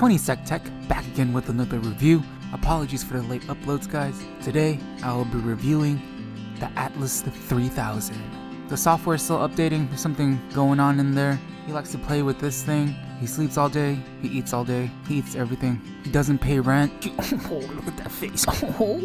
20 Sec Tech, back again with another review. Apologies for the late uploads, guys. Today, I will be reviewing the Atlas 3000. The software is still updating, there's something going on in there. He likes to play with this thing. He sleeps all day, he eats all day, he eats everything. He doesn't pay rent. Oh, look at that face. Oh.